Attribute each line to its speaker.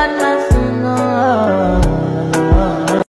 Speaker 1: Tuhan